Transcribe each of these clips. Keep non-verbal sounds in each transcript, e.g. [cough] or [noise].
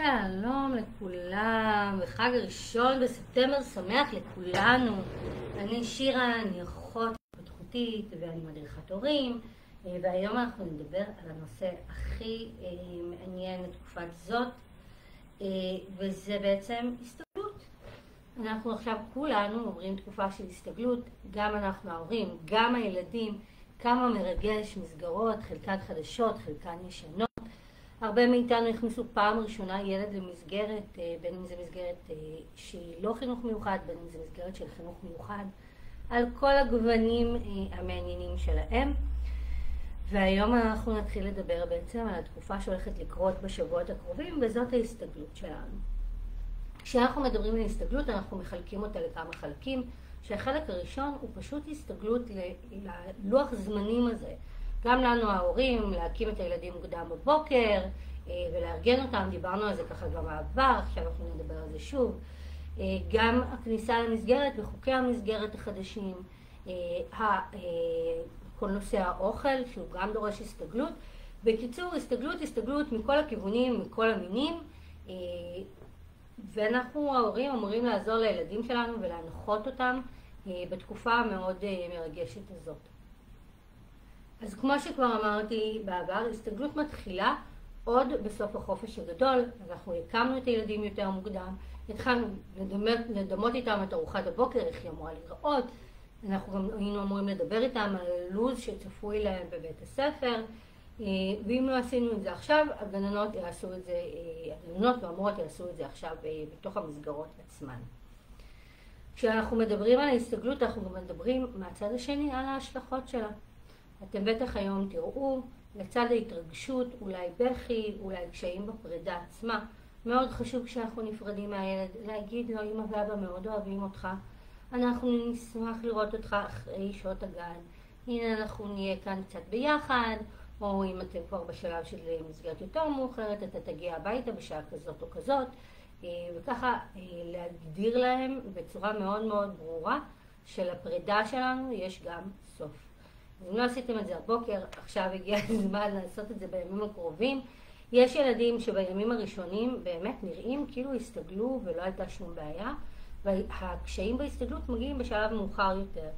שלום לכולם, וחג ראשון בספטמבר שמח לכולנו. אני שירה, אני אחות התפתחותית ואני מדריכת הורים, אה, והיום אנחנו נדבר על הנושא הכי אה, מעניין לתקופת זאת, אה, וזה בעצם הסתגלות. אנחנו עכשיו כולנו עוברים תקופה של הסתגלות, גם אנחנו ההורים, גם הילדים, כמה מרגש, מסגרות, חלקן חדשות, חלקן ישנות. הרבה מאיתנו הכניסו פעם ראשונה ילד למסגרת, אה, בין אם זה מסגרת אה, שהיא לא חינוך מיוחד, בין אם זה מסגרת של חינוך מיוחד, על כל הגוונים אה, המעניינים שלהם. והיום אנחנו נתחיל לדבר בעצם על התקופה שהולכת לקרות בשבועות הקרובים, וזאת ההסתגלות שלנו. כשאנחנו מדברים על הסתגלות, אנחנו מחלקים אותה לכמה חלקים, שהחלק הראשון הוא פשוט הסתגלות ללוח זמנים הזה. גם לנו ההורים, להקים את הילדים מוקדם בבוקר אה, ולארגן אותם, דיברנו על זה ככה גם בעבר, עכשיו אנחנו נדבר על זה שוב. אה, גם הכניסה למסגרת וחוקי המסגרת החדשים, אה, כל נושא האוכל, שהוא גם דורש הסתגלות. בקיצור, הסתגלות, הסתגלות מכל הכיוונים, מכל המינים, ואנחנו ההורים אמורים לעזור לילדים שלנו ולהנחות אותם בתקופה המאוד מרגשת הזאת. אז כמו שכבר אמרתי בעבר, הסתגלות מתחילה עוד בסוף החופש הגדול, אנחנו הקמנו את הילדים יותר מוקדם, התחלנו לדמות, לדמות איתם את ארוחת הבוקר, איך היא אמורה להיראות, אנחנו גם היינו אמורים לדבר איתם על לו"ז שצפוי להם בבית הספר, אה, ואם לא עשינו את זה עכשיו, הגננות יעשו את זה, אה, הגננות והמורות יעשו את זה עכשיו אה, בתוך המסגרות עצמן. כשאנחנו מדברים על ההסתגלות, אנחנו גם מדברים מהצד השני על ההשלכות שלה. אתם בטח היום תראו, לצד ההתרגשות, אולי בכי, אולי קשיים בפרידה עצמה, מאוד חשוב כשאנחנו נפרדים מהילד, להגיד לו, אמא ואבא מאוד אוהבים אותך, אנחנו נשמח לראות אותך אחרי שעות הגן, הנה אנחנו נהיה כאן קצת ביחד, או אם אתם כבר בשלב של מסגרת יותר מאוחרת, אתה תגיע הביתה בשעה כזאת או כזאת, אה, וככה אה, להגדיר להם בצורה מאוד מאוד ברורה שלפרידה שלנו יש גם סוף. אם לא עשיתם את זה הבוקר, עכשיו הגיע [laughs] הזמן לעשות את זה בימים הקרובים. יש ילדים שבימים הראשונים באמת נראים כאילו הסתגלו ולא הייתה שום בעיה, והקשיים בהסתגלות מגיעים בשלב מאוחר יותר.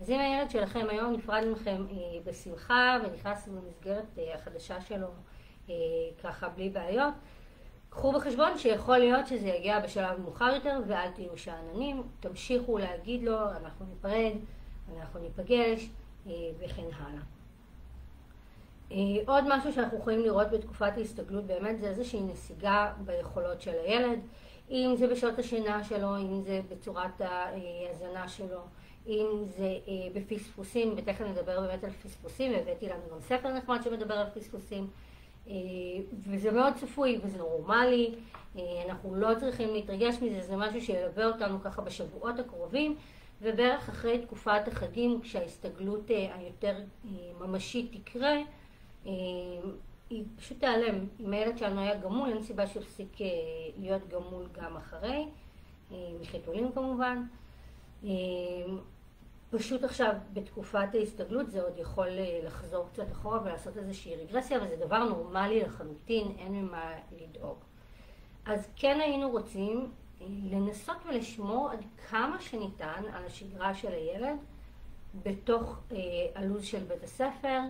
אז אם הילד שלכם היום נפרד מכם אה, בשמחה ונכנס למסגרת אה, החדשה שלו אה, ככה בלי בעיות, קחו בחשבון שיכול להיות שזה יגיע בשלב מאוחר יותר ואל תהיו שאננים, תמשיכו להגיד לו, אנחנו ניפרד, אנחנו ניפגש. אה, וכן הלאה. אה, עוד משהו שאנחנו יכולים לראות בתקופת ההסתגלות באמת זה איזושהי נסיגה ביכולות של הילד, אם זה בשעות השינה שלו, אם זה בצורת ההזנה שלו, אם זה אה, בפספוסים, ותכף נדבר באמת על פספוסים, והבאתי לנו גם ספר נחמד שמדבר על פספוסים, וזה מאוד צפוי וזה נורמלי, אנחנו לא צריכים להתרגש מזה, זה משהו שילווה אותנו ככה בשבועות הקרובים. ובערך אחרי תקופת החגים, כשההסתגלות אה, היותר אה, ממשית תקרה, אה, היא פשוט תיעלם. אם הילד שלנו היה גמול, אין סיבה שיפסיק להיות גמול גם אחרי, מחיתולים כמובן. פשוט עכשיו, בתקופת ההסתגלות, זה עוד יכול לחזור קצת אחורה ולעשות איזושהי רגרסיה, וזה דבר נורמלי לחלוטין, אין ממה לדאוג. אז כן היינו רוצים לנסות ולשמור עד כמה שניתן על השגרה של הילד בתוך אה, הלו"ז של בית הספר.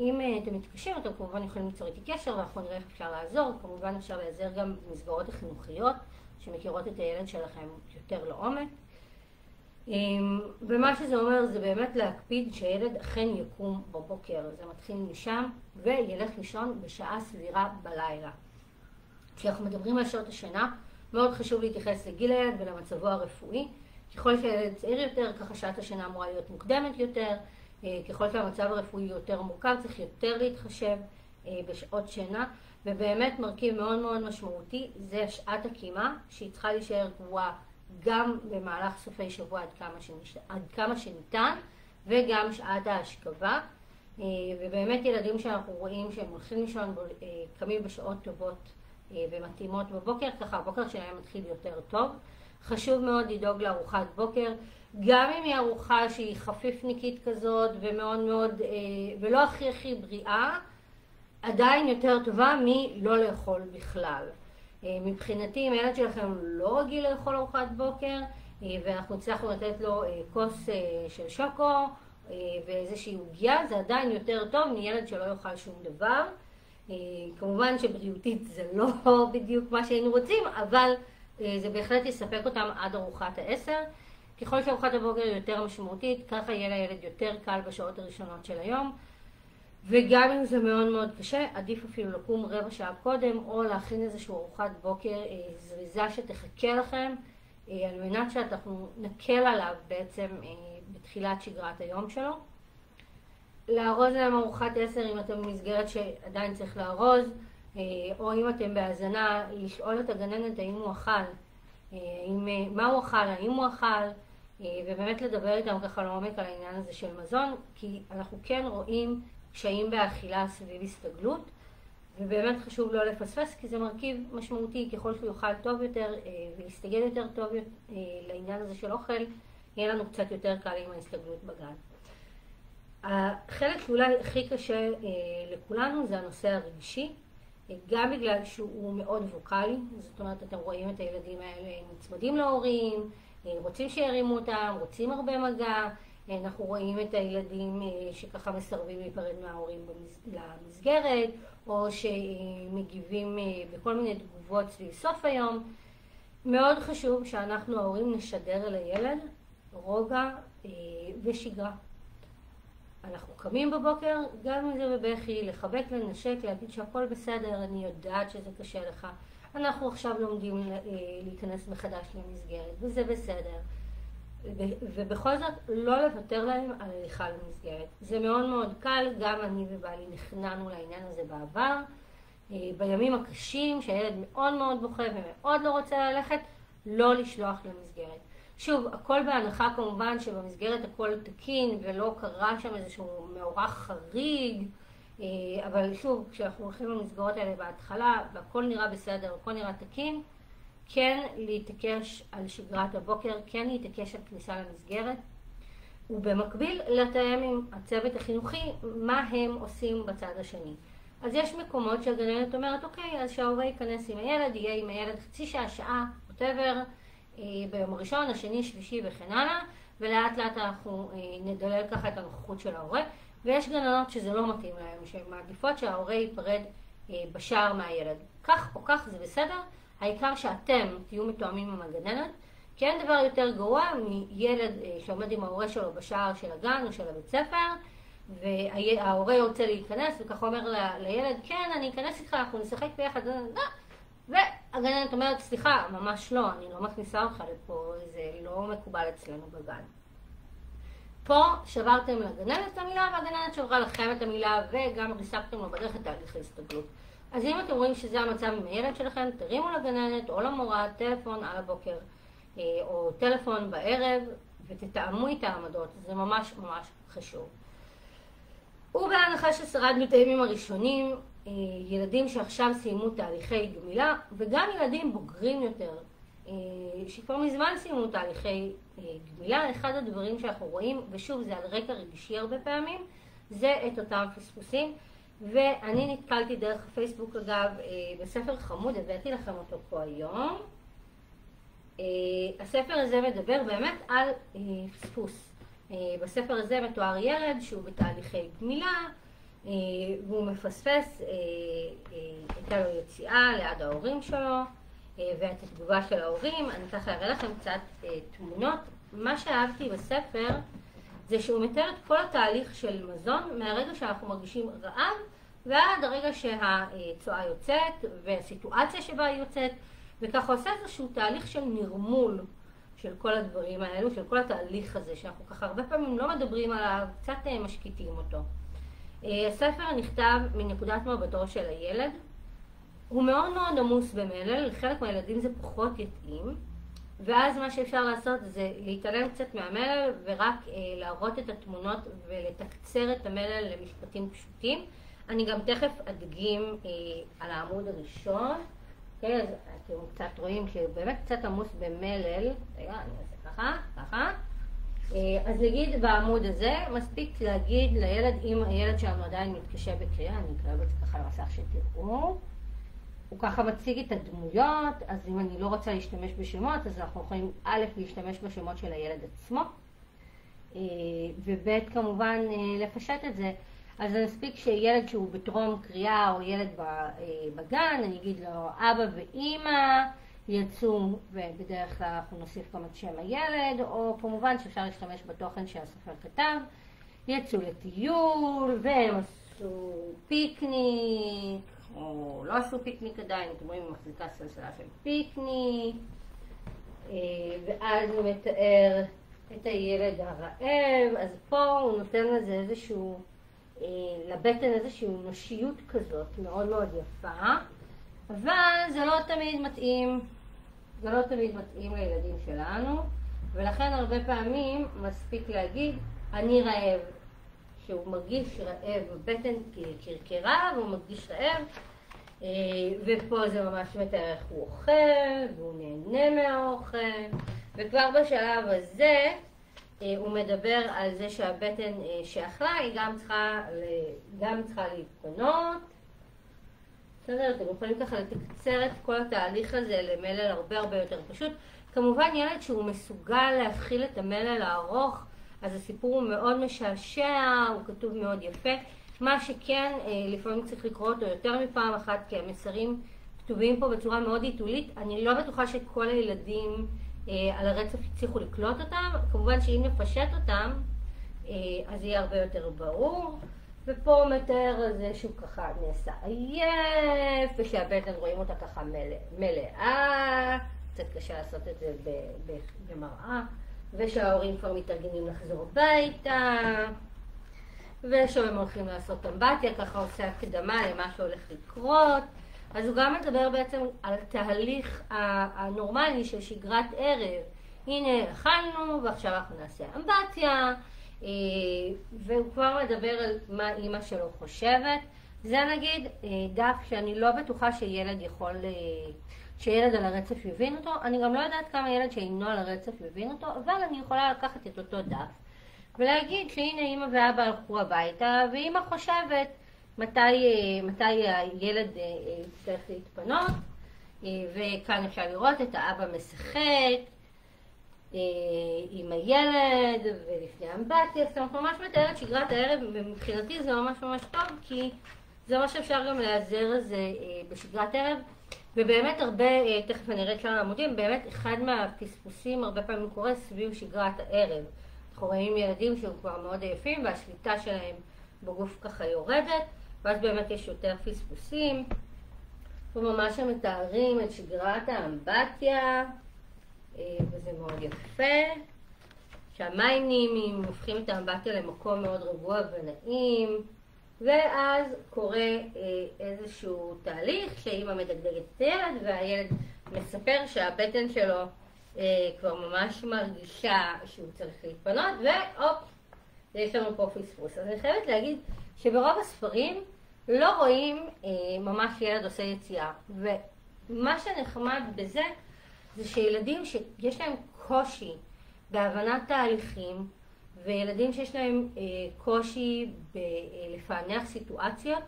אם אה, אתם מתקשים, אתם כמובן יכולים ליצור איתי קשר ואנחנו נראה איך אפשר לעזור. כמובן אפשר להיעזר גם במסגרות החינוכיות שמכירות את הילד שלכם יותר לעומק. אה, ומה שזה אומר זה באמת להקפיד שהילד אכן יקום בבוקר, זה מתחיל משם, וילך לישון בשעה סבירה בלילה. כשאנחנו מדברים על שעות השינה, מאוד חשוב להתייחס לגיל הילד ולמצבו הרפואי. ככל שהילד צעיר יותר, ככה שעת השינה אמורה להיות מוקדמת יותר. אה, ככל שהמצב הרפואי יותר מורכב, צריך יותר להתחשב אה, בשעות שינה. ובאמת מרכיב מאוד מאוד משמעותי זה שעת הקימה, שהיא צריכה להישאר קבועה גם במהלך סופי שבוע עד כמה, שנש... עד כמה שניתן, וגם שעת ההשכבה. אה, ובאמת ילדים שאנחנו רואים שהם הולכים לישון, קמים בשעות טובות ומתאימות בבוקר, ככה הבוקר שלהם מתחיל יותר טוב. חשוב מאוד לדאוג לארוחת בוקר, גם אם היא ארוחה שהיא חפיפניקית כזאת ומאוד מאוד, אה, ולא הכי הכי בריאה, עדיין יותר טובה מלא לאכול בכלל. מבחינתי, אם הילד שלכם לא רגיל לאכול ארוחת בוקר, ואנחנו הצלחנו לתת לו כוס של שוקו ואיזושהי עוגיה, זה עדיין יותר טוב מילד שלא יאכל שום דבר. כמובן שבריאותית זה לא [laughs] בדיוק מה שהיינו רוצים, אבל זה בהחלט יספק אותם עד ארוחת העשר. ככל שארוחת הבוקר יותר משמעותית, ככה יהיה לילד יותר קל בשעות הראשונות של היום. וגם אם זה מאוד מאוד קשה, עדיף אפילו לקום רבע שעה קודם, או להכין איזושהי ארוחת בוקר אה, זריזה שתחכה לכם, אה, על מנת שאנחנו נקל עליו בעצם אה, בתחילת שגרת היום שלו. לארוז להם ארוחת עשר אם אתם במסגרת שעדיין צריך לארוז, אה, או אם אתם בהאזנה, לשאול את הגננת האם הוא אכל, אה, האם, אה, מה הוא אכל, האם הוא אכל, ובאמת לדבר איתם ככה לעומק על העניין הזה של מזון, כי אנחנו כן רואים קשיים באכילה סביב הסתגלות, ובאמת חשוב לא לפספס, כי זה מרכיב משמעותי, ככל שהוא יאכל טוב יותר ויסתגל יותר טוב לעניין הזה של אוכל, יהיה לנו קצת יותר קל עם ההסתגלות בגן. החלק שאולי הכי קשה לכולנו זה הנושא הרגשי. גם בגלל שהוא מאוד ווקאלי, זאת אומרת, אתם רואים את הילדים האלה נצמדים להורים, רוצים שירימו אותם, רוצים הרבה מגע, אנחנו רואים את הילדים אה, שככה מסרבים להיפרד מההורים למסגרת, או שמגיבים אה, בכל מיני תגובות סביב סוף היום. מאוד חשוב שאנחנו ההורים נשדר אל הילד רוגע אה, ושגרה. אנחנו קמים בבוקר, גם אם זה בבכי, לחבק, לנשק, להגיד שהכל בסדר, אני יודעת שזה קשה לך. אנחנו עכשיו לומדים אה, להיכנס מחדש למסגרת, וזה בסדר. ובכל זאת, לא לוותר להם על הליכה למסגרת. זה מאוד מאוד קל, גם אני ובעלי נכנענו לעניין הזה בעבר. אה, בימים הקשים, שהילד מאוד מאוד בוכה ומאוד לא רוצה ללכת, לא לשלוח למסגרת. שוב, הכל בהנחה כמובן שבמסגרת הכל תקין ולא קרה שם איזשהו מאורע חריג, אה, אבל שוב, כשאנחנו הולכים למסגרות האלה בהתחלה והכל נראה בסדר, הכל נראה תקין, כן להתעקש על שגרת הבוקר, כן להתעקש על כניסה למסגרת, ובמקביל לתאם עם הצוות החינוכי מה הם עושים בצד השני. אז יש מקומות שהגננת אומרת, אוקיי, אז שההורה ייכנס עם הילד, יהיה עם הילד חצי שעה, שעה, אה, ביום הראשון, השני, שלישי וכן הלאה, ולאט לאט אנחנו אה, נדלל ככה את הנוכחות של ההורה. ויש גננות שזה לא מתאים להן, שהן מעדיפות שההורה ייפרד אה, בשער מהילד. כך או כך זה בסדר, העיקר שאתם תהיו מתואמים עם הגננת, כי אין דבר יותר גרוע מילד שעומד עם ההורה שלו בשער של הגן או של הבית ספר, וההורה רוצה להיכנס וככה אומר לילד, כן, אני אכנס איתך, אנחנו נשחק ביחד, והגננת אומרת, סליחה, ממש לא, אני לא מכניסה אותך לפה, זה לא מקובל אצלנו בגן. פה שברתם לגננת את המילה, והגננת שברה לכם את המילה, וגם ריסקתם לו בדרך את תהליך ההסתגלות. אז אם אתם רואים שזה המצב עם הילד שלכם, תרימו לגננת או למורה טלפון על הבוקר, אה, או טלפון בערב, ותתאמו את העמדות, זה ממש ממש חשוב. ובהנחה ששרדנו את הימים הראשונים, ילדים שעכשיו סיימו תהליכי גמילה, וגם ילדים בוגרים יותר, אה, שכבר מזמן סיימו תהליכי אה, גמילה, אחד הדברים שאנחנו רואים, ושוב זה על רקע רגשי הרבה פעמים, זה את אותם פספוסים. ואני נתקלתי דרך הפייסבוק אגב בספר חמוד, הבאתי לכם אותו פה היום. הספר הזה מדבר באמת על פספוס. בספר הזה מתואר ילד שהוא בתהליכי גמילה, אה, והוא מפספס, אה, אה, הייתה לו יציאה ליד ההורים שלו ואת התגובה של ההורים. אני ככה אראה לכם קצת תמונות. מה שאהבתי בספר זה שהוא מתאר את כל התהליך של מזון מהרגע שאנחנו מרגישים רעב ועד הרגע שהצואה יוצאת והסיטואציה שבה היא יוצאת וככה עושה איזשהו תהליך של נרמול של כל הדברים האלו, של כל התהליך הזה שאנחנו ככה הרבה פעמים לא מדברים עליו, קצת משקיטים אותו. אה, הספר נכתב מנקודת מבטו של הילד. הוא מאוד מאוד עמוס במלל, לחלק מהילדים זה פחות יתאים, ואז מה שאפשר לעשות זה להתעלם קצת מהמלל ורק אה, להראות את התמונות ולתקצר את המלל למשפטים פשוטים. אני גם תכף אדגים אה, על העמוד הראשון, אוקיי, אז אתם קצת רואים שבאמת קצת עמוס במלל, רגע, אני אעשה ככה, ככה. אה, אז נגיד בעמוד הזה, מספיק להגיד לילד, אם הילד שלנו עדיין מתקשה בקריאה, אני אקרב את ככה למסך שתראו. הוא ככה מציג את הדמויות, אז אם אני לא רוצה להשתמש בשמות, אז אנחנו יכולים א', להשתמש בשמות של הילד עצמו, אה, וב', כמובן אה, לפשט את זה. אז זה מספיק שילד שהוא בטרום קריאה או ילד בגן, אני אגיד לו אבא ואימא יצאו, ובדרך כלל אנחנו נוסיף גם את שם הילד, או כמובן שאפשר להשתמש בתוכן שהסופר כתב, יצאו לטיול, והם עשו פיקניק, או לא עשו פיקניק עדיין, אתם רואים, מחזיקה סלסלה של פיקניק, אה, ואז הוא מתאר את הילד הרעב, אז פה הוא נותן לזה איזשהו, אה, לבטן איזושהי נושיות כזאת מאוד מאוד יפה, אבל זה לא תמיד מתאים, זה לא תמיד מתאים לילדים שלנו, ולכן הרבה פעמים מספיק להגיד, אני רעב, שהוא מרגיש רעב, הבטן קרקרה והוא מרגיש רעב, אה, ופה זה ממש מתאר איך הוא אוכל, והוא נהנה מהאוכל, וכבר בשלב הזה אה, הוא מדבר על זה שהבטן אה, שאכלה היא גם צריכה, גם צריכה להתפנות. בסדר, אתם יכולים ככה לתקצר את כל התהליך הזה למלל הרבה הרבה יותר פשוט. כמובן ילד שהוא מסוגל להכיל את המלל הארוך אז הסיפור הוא מאוד משעשע, הוא כתוב מאוד יפה. מה שכן, אה, לפעמים צריך לקרוא אותו יותר מפעם אחת, כי המסרים כתובים פה בצורה מאוד עיתולית. אני לא בטוחה שכל הילדים אה, על הרצף הצליחו לקלוט אותם. כמובן שאם נפשט אותם, אה, אז יהיה הרבה יותר ברור. ופה מתאר על זה שהוא ככה נעשה עייף, ושהבטן רואים אותה ככה מלאה. קצת קשה לעשות את זה במראה. ושההורים כבר מתארגנים לחזור הביתה, ושהם הולכים לעשות אמבטיה, ככה עושה הקדמה למה שהולך לקרות. אז הוא גם מדבר בעצם על התהליך הנורמלי של שגרת ערב. הנה, אכלנו ועכשיו אנחנו נעשה אמבטיה, והוא כבר מדבר על מה אימא שלו חושבת. זה נגיד אה, דף שאני לא בטוחה שילד יכול אה, שילד על הרצף יבין אותו. אני גם לא יודעת כמה ילד שאינו על הרצף יבין אותו, אבל אני יכולה לקחת את אותו דף ולהגיד שהנה אימא ואבא הלכו הביתה, ואימא חושבת מתי, אה, מתי הילד אה, אה, יצטרך להתפנות, וכאן אפשר לראות את האבא משחק עם הילד ולפני אמבטיה, זאת אומרת ממש מתארת שגרת הערב, ומבחינתי זה ממש ממש טוב, כי זה מה שאפשר גם להיעזר לזה בשגרת ערב. ובאמת הרבה, אה, תכף אני אראה כמה עמודים, באמת אחד מהפספוסים הרבה פעמים קורה סביב שגרת הערב. אנחנו רואים ילדים שהם כבר מאוד עייפים והשליטה שלהם בגוף ככה יורדת, ואז באמת יש יותר פספוסים. וממש הם מתארים את שגרת האמבטיה, אה, וזה מאוד יפה. שהמים נעימים, הופכים את האמבטיה למקום מאוד רגוע ונעים. ואז קורה אה, איזשהו תהליך שאימא מדגדגת את הילד והילד מספר שהבטן שלו אה, כבר ממש מרגישה שהוא צריך להתפנות והופ, יש לנו פה פספוס. אז אני חייבת להגיד שברוב הספרים לא רואים אה, ממש ילד עושה יציאה ומה שנחמד בזה זה שילדים שיש להם קושי בהבנת תהליכים וילדים שיש להם אה, קושי לפענח סיטואציות,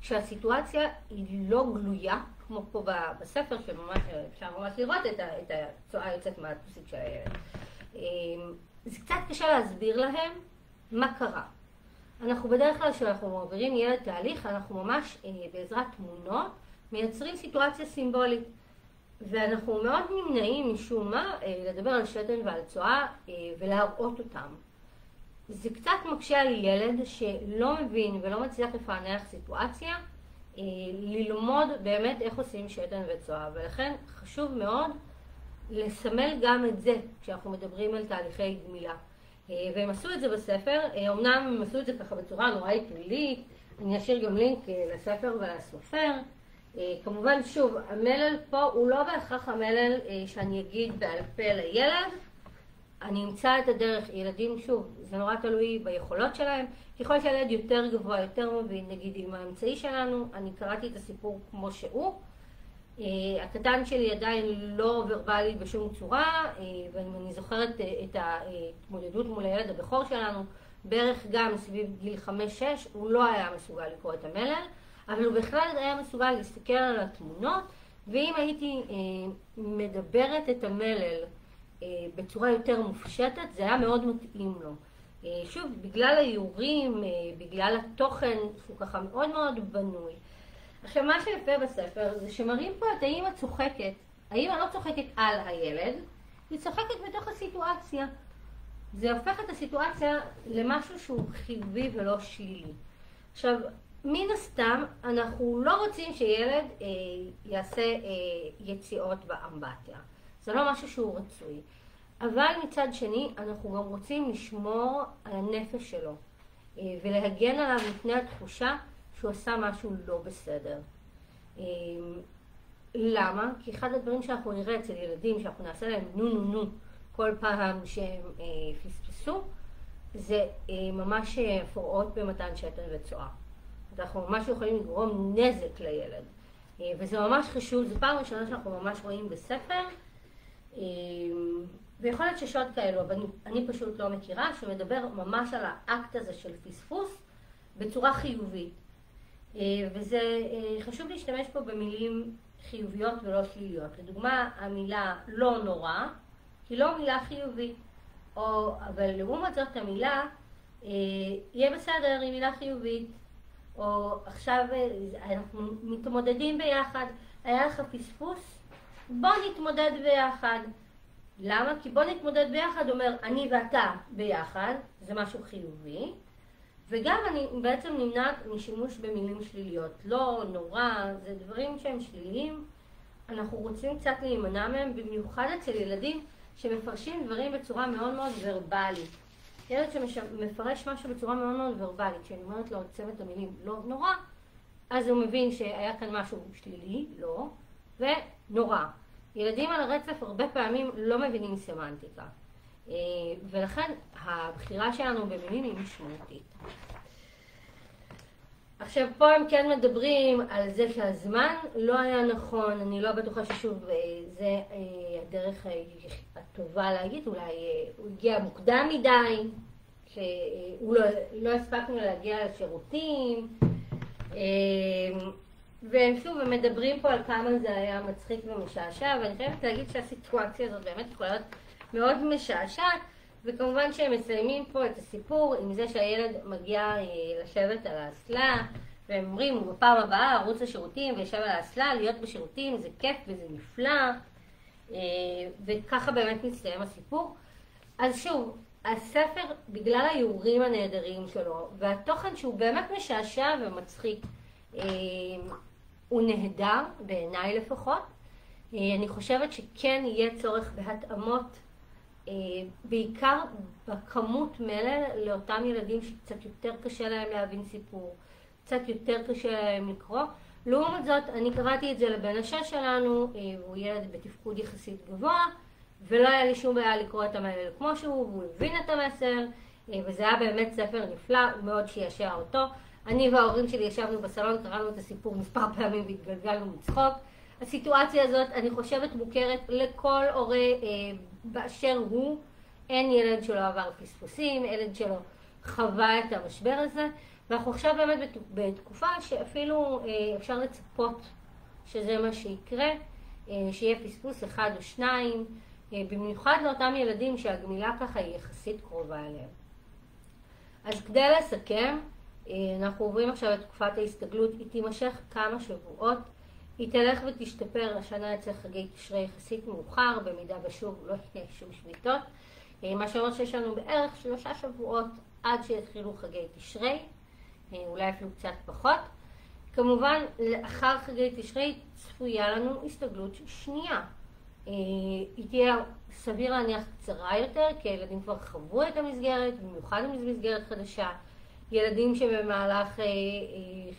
כשהסיטואציה היא לא גלויה, כמו פה בספר, שממש אפשר ממש לראות את, את הצואה יוצאת מהטוסיק של הילד. אה, זה קצת קשה להסביר להם מה קרה. אנחנו בדרך כלל כשאנחנו מעבירים ילד תהליך, אנחנו ממש אה, בעזרת תמונות מייצרים סיטואציה סימבולית. ואנחנו מאוד נמנעים משום מה אה, לדבר על שתן ועל צואה אה, ולהראות אותם. זה קצת מקשה על ילד שלא מבין ולא מצליח לפענח סיטואציה, אה, ללמוד באמת איך עושים שתן וצואה, ולכן חשוב מאוד לסמל גם את זה כשאנחנו מדברים על תהליכי גמילה. והם עשו את זה בספר, אמנם הם עשו את זה ככה בצורה נורא עיתולית, אני אשאיר גם לינק לספר ולסופר. כמובן, שוב, המלל פה הוא לא בהכרח המלל שאני אגיד בעל פה לילד, אני אמצא את הדרך, ילדים, שוב, זה נורא תלוי ביכולות שלהם. ככל שהילד יותר גבוה, יותר מבין, נגיד עם האמצעי שלנו, אני קראתי את הסיפור כמו שהוא. Uh, הקטן שלי עדיין לא ורבלי בשום צורה, uh, ואני זוכרת את ההתמודדות מול הילד הבכור שלנו, בערך גם סביב גיל 5-6, הוא לא היה מסוגל לקרוא את המלל, אבל הוא בכלל היה מסוגל להסתכל על התמונות, ואם הייתי אה, מדברת את המלל אה, בצורה יותר מופשטת, זה היה מאוד מתאים לו. אה, שוב, בגלל האיורים, אה, בגלל התוכן, שהוא ככה מאוד מאוד בנוי. עכשיו, מה שיפה בספר זה שמראים פה את האמא צוחקת. האמא לא צוחקת על הילד, היא צוחקת בתוך הסיטואציה. זה הופך את הסיטואציה למשהו שהוא חיובי ולא שלילי. עכשיו, מן הסתם, אנחנו לא רוצים שילד אה, יעשה אה, יציאות באמבטיה. זה לא משהו שהוא רצוי. אבל מצד שני, אנחנו גם רוצים לשמור על הנפש שלו אה, ולהגן עליו מפני התחושה שהוא עשה משהו לא בסדר. אה, למה? כי אחד הדברים שאנחנו נראה אצל ילדים, שאנחנו נעשה להם נו נו נו כל פעם שהם אה, פספסו, זה אה, ממש הפרעות במתן שתן וצואה. אנחנו ממש יכולים לגרום נזק לילד. אה, וזה ממש חשוב, זו פעם ראשונה שאנחנו ממש רואים בספר, אה, ויכול להיות שיש עוד כאלו, אבל אני, אני פשוט לא מכירה, שמדבר ממש על האקט הזה של פספוס בצורה חיובית. אה, וזה חשוב להשתמש פה במילים חיוביות ולא שליליות. לדוגמה, המילה לא נורא, היא לא מילה חיובית. או, אבל לעומת זאת המילה יהיה בסדר היא מילה חיובית. או עכשיו אנחנו מתמודדים ביחד, היה לך פספוס? בוא נתמודד ביחד. למה? כי בוא נתמודד ביחד אומר אני ואתה ביחד, זה משהו חיובי, וגם אני בעצם נמנעת משימוש במילים שליליות. לא, נורא, זה דברים שהם שליליים, אנחנו רוצים קצת להימנע מהם, במיוחד אצל ילדים שמפרשים דברים בצורה מאוד מאוד ורבלית. ילד שמפרש משהו בצורה מאוד מאוד ורבלית, כשאני אומרת לו צוות המילים לא נורא, אז הוא מבין שהיה כאן משהו שלילי, לא, ונורא. ילדים על הרצף הרבה פעמים לא מבינים סמנטיקה, אה, ולכן הבחירה שלנו במילים היא משמעותית. עכשיו פה הם כן מדברים על זה שהזמן לא היה נכון, אני לא בטוחה ששוב אה, זה אה, הדרך הטובה להגיד, אולי אה, הוא הגיע מוקדם מדי, שהוא לא, לא הספקנו להגיע לשירותים, והם שוב, מדברים פה על כמה זה היה מצחיק ומשעשע, ואני חייבת להגיד שהסיטואציה הזאת באמת יכולה להיות מאוד משעשעת, וכמובן שהם מסיימים פה את הסיפור עם זה שהילד מגיע לשבת על האסלה, והם אומרים, בפעם הבאה ערוץ לשירותים וישב על האסלה, להיות בשירותים זה כיף וזה נפלא, אה, וככה באמת מסתיים הסיפור. אז שוב, הספר, בגלל האיורים הנהדרים שלו, והתוכן שהוא באמת משעשע ומצחיק, אה, הוא נהדר, בעיניי לפחות. אה, אני חושבת שכן יהיה צורך בהתאמות, בעיקר בכמות מלל לאותם ילדים שקצת יותר קשה להם להבין סיפור. קצת יותר קשה להם לקרוא. לעומת זאת, אני קראתי את זה לבן השש שלנו, אה, הוא ילד בתפקוד יחסית גבוה, ולא היה לי שום בעיה לקרוא את המלל כמו שהוא, והוא הבין את המסר, אה, וזה היה באמת ספר נפלא, מאוד שישע אותו. אני וההורים שלי ישבנו בסלון, קראנו את הסיפור מספר פעמים והתגלגלנו מצחוק. הסיטואציה הזאת, אני חושבת, מוכרת לכל הורה אה, באשר הוא. אין ילד שלא עבר פספוסים, ילד שלא חווה את המשבר הזה. ואנחנו עכשיו באמת בתקופה שאפילו אה, אפשר לצפות שזה מה שיקרה, אה, שיהיה פספוס אחד או שניים, אה, במיוחד לאותם ילדים שהגמילה ככה היא יחסית קרובה אליהם. אז כדי לסכם, אנחנו עוברים עכשיו לתקופת ההסתגלות, היא תימשך כמה שבועות, היא תלך ותשתפר השנה אצל חגי תשרי יחסית מאוחר, במידה ושוב לא יהיה שום שביתות, מה שאומר שיש לנו בערך שלושה שבועות עד שיתחילו חגי תשרי. אה, אולי אפילו קצת פחות. כמובן, לאחר חגי תשרי צפויה לנו הסתגלות שנייה. אה, היא תהיה סביר להניח קצרה יותר, כי הילדים כבר חוו את המסגרת, במיוחד אם זו מסגרת חדשה. ילדים שבמהלך אה,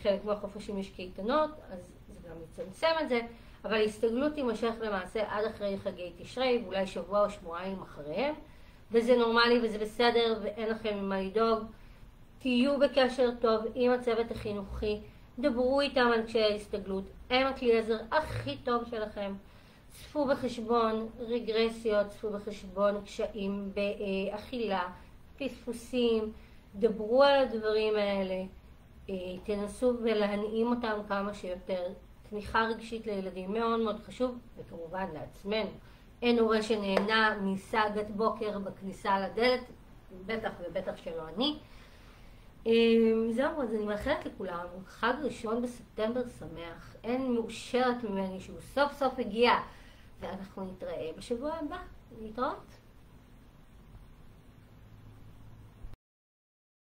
חלק מהחופשים יש קייטנות, אז זה גם יצמצם את זה, אבל ההסתגלות תימשך למעשה עד אחרי חגי תשרי, ואולי שבוע או שבועיים אחריהם, וזה נורמלי וזה בסדר ואין לכם ממה לדאוג. תהיו בקשר טוב עם הצוות החינוכי, דברו איתם על קשיי ההסתגלות, הם הכלי עזר הכי טוב שלכם. צפו בחשבון רגרסיות, צפו בחשבון קשיים באכילה, פספוסים, דברו על הדברים האלה. תנסו ולהנעים אותם כמה שיותר. תמיכה רגשית לילדים מאוד מאוד חשוב, וכמובן לעצמנו. אין הורה שנהנה מסאגת בוקר בכניסה לדלת, בטח ובטח שלא אני. זהו, אז אני מאחלת לכולם חג ראשון בספטמבר שמח. אין מאושרת ממני שהוא סוף סוף הגיע, ואנחנו נתראה בשבוע הבא. להתראות.